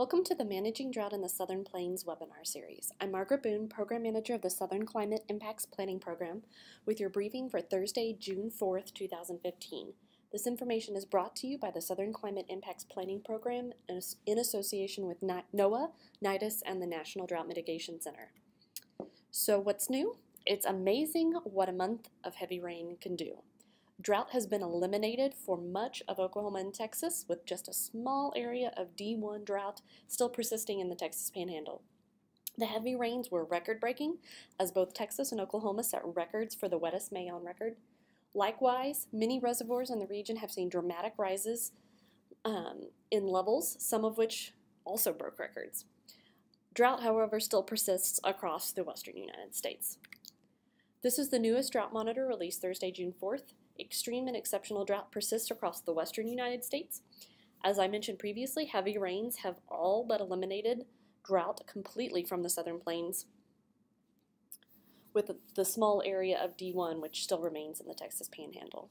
Welcome to the Managing Drought in the Southern Plains webinar series. I'm Margaret Boone, Program Manager of the Southern Climate Impacts Planning Program, with your briefing for Thursday, June 4th, 2015. This information is brought to you by the Southern Climate Impacts Planning Program in association with NOAA, NIDIS, and the National Drought Mitigation Center. So what's new? It's amazing what a month of heavy rain can do. Drought has been eliminated for much of Oklahoma and Texas, with just a small area of D1 drought still persisting in the Texas Panhandle. The heavy rains were record breaking, as both Texas and Oklahoma set records for the wettest May on record. Likewise, many reservoirs in the region have seen dramatic rises um, in levels, some of which also broke records. Drought, however, still persists across the western United States. This is the newest drought monitor released Thursday, June 4th extreme and exceptional drought persists across the western United States. As I mentioned previously, heavy rains have all but eliminated drought completely from the southern plains, with the small area of D1 which still remains in the Texas Panhandle.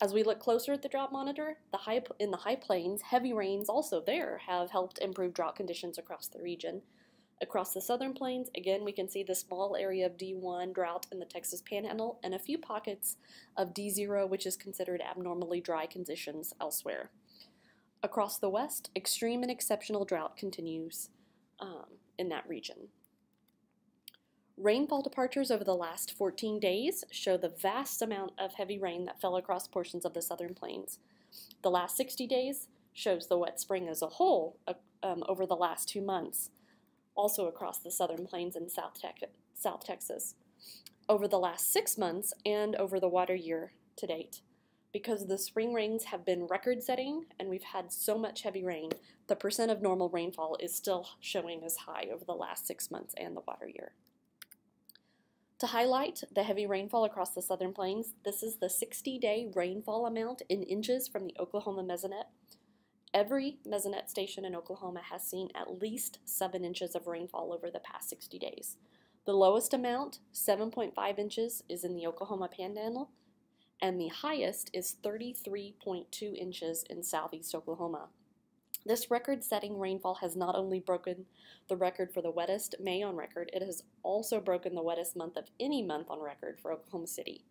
As we look closer at the drought monitor, the high, in the high plains, heavy rains also there have helped improve drought conditions across the region. Across the southern plains, again, we can see the small area of D1 drought in the Texas Panhandle and a few pockets of D0, which is considered abnormally dry conditions elsewhere. Across the west, extreme and exceptional drought continues um, in that region. Rainfall departures over the last 14 days show the vast amount of heavy rain that fell across portions of the southern plains. The last 60 days shows the wet spring as a whole uh, um, over the last two months also across the southern plains in South, Te South Texas, over the last six months and over the water year to date. Because the spring rains have been record setting and we've had so much heavy rain, the percent of normal rainfall is still showing as high over the last six months and the water year. To highlight the heavy rainfall across the southern plains, this is the 60-day rainfall amount in inches from the Oklahoma Mesonet Every mesonet station in Oklahoma has seen at least 7 inches of rainfall over the past 60 days. The lowest amount, 7.5 inches, is in the Oklahoma Panhandle, and the highest is 33.2 inches in southeast Oklahoma. This record setting rainfall has not only broken the record for the wettest May on record, it has also broken the wettest month of any month on record for Oklahoma City.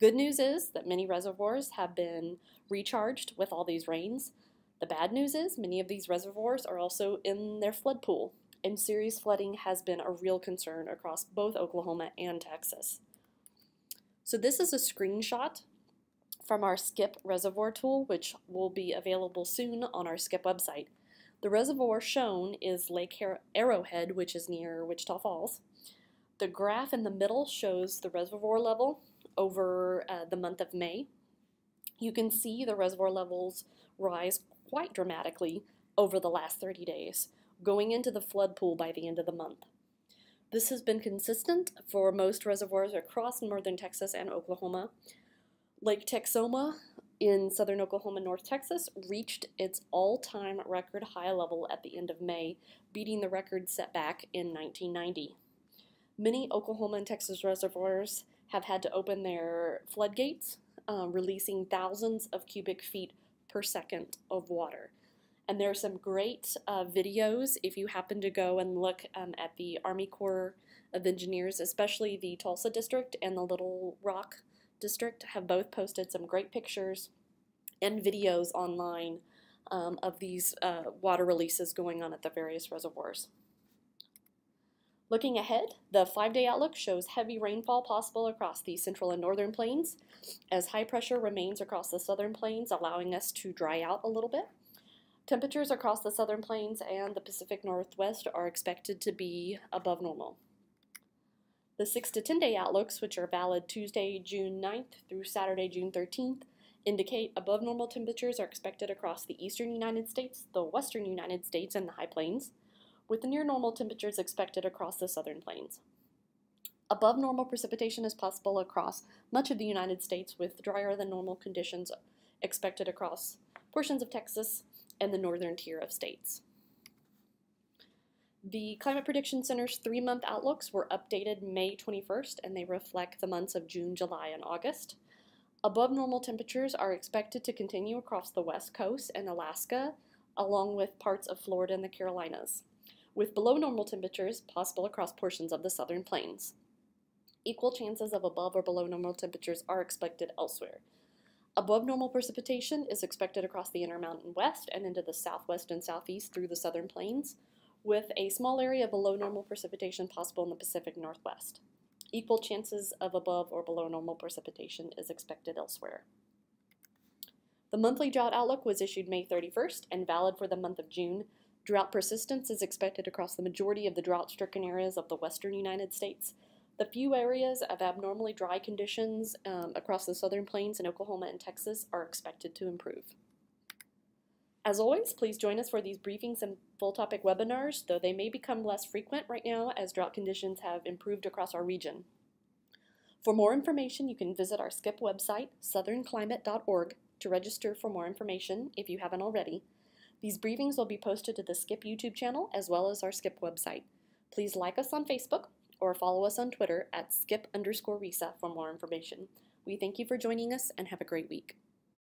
Good news is that many reservoirs have been recharged with all these rains, the bad news is many of these reservoirs are also in their flood pool, and serious flooding has been a real concern across both Oklahoma and Texas. So this is a screenshot from our SCIPP reservoir tool, which will be available soon on our SCIPP website. The reservoir shown is Lake Arrowhead, which is near Wichita Falls. The graph in the middle shows the reservoir level over uh, the month of May. You can see the reservoir levels rise quite dramatically over the last 30 days, going into the flood pool by the end of the month. This has been consistent for most reservoirs across northern Texas and Oklahoma. Lake Texoma in southern Oklahoma, North Texas reached its all-time record high level at the end of May, beating the record set back in 1990. Many Oklahoma and Texas reservoirs have had to open their floodgates, uh, releasing thousands of cubic feet per second of water. And there are some great uh, videos if you happen to go and look um, at the Army Corps of Engineers, especially the Tulsa district and the Little Rock district, have both posted some great pictures and videos online um, of these uh, water releases going on at the various reservoirs. Looking ahead, the five-day outlook shows heavy rainfall possible across the central and northern plains as high pressure remains across the southern plains, allowing us to dry out a little bit. Temperatures across the southern plains and the Pacific Northwest are expected to be above normal. The 6 to 10 day outlooks, which are valid Tuesday, June 9th through Saturday, June 13th, indicate above normal temperatures are expected across the eastern United States, the western United States, and the high plains with near normal temperatures expected across the southern plains. Above normal precipitation is possible across much of the United States with drier than normal conditions expected across portions of Texas and the northern tier of states. The Climate Prediction Center's three-month outlooks were updated May 21st and they reflect the months of June, July, and August. Above normal temperatures are expected to continue across the west coast and Alaska along with parts of Florida and the Carolinas, with below normal temperatures possible across portions of the southern plains. Equal chances of above or below normal temperatures are expected elsewhere. Above normal precipitation is expected across the Intermountain West and into the southwest and southeast through the southern plains, with a small area of below normal precipitation possible in the Pacific Northwest. Equal chances of above or below normal precipitation is expected elsewhere. The monthly drought outlook was issued May 31st and valid for the month of June. Drought persistence is expected across the majority of the drought stricken areas of the western United States. The few areas of abnormally dry conditions um, across the southern plains in Oklahoma and Texas are expected to improve. As always, please join us for these briefings and full topic webinars, though they may become less frequent right now as drought conditions have improved across our region. For more information, you can visit our SCIPP website, southernclimate.org, to register for more information if you haven't already. These briefings will be posted to the SCIPP YouTube channel as well as our SCIPP website. Please like us on Facebook or follow us on Twitter at SCIPP underscore RISA for more information. We thank you for joining us and have a great week.